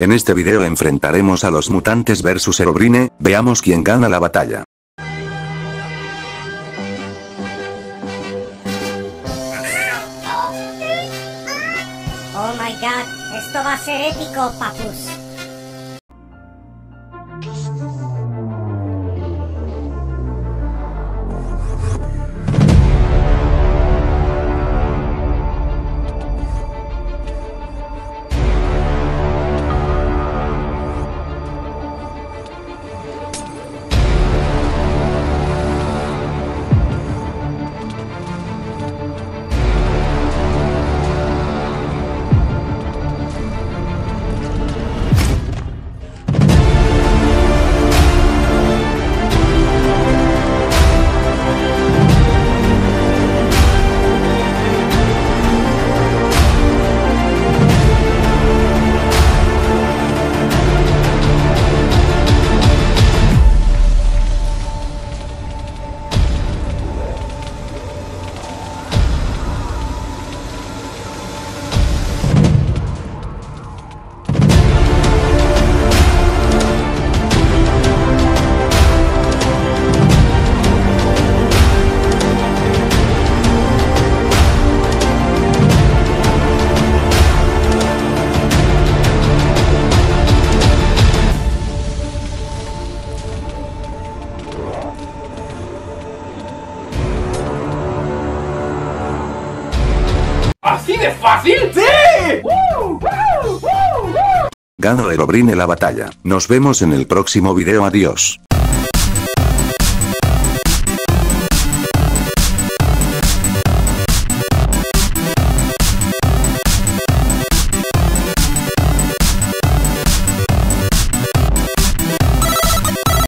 En este video enfrentaremos a los mutantes versus Herobrine, veamos quién gana la batalla. Oh my god, esto va a ser épico, papus. ¿Así de fácil? ¡Sí! Gana Herobrine la batalla. Nos vemos en el próximo video adiós.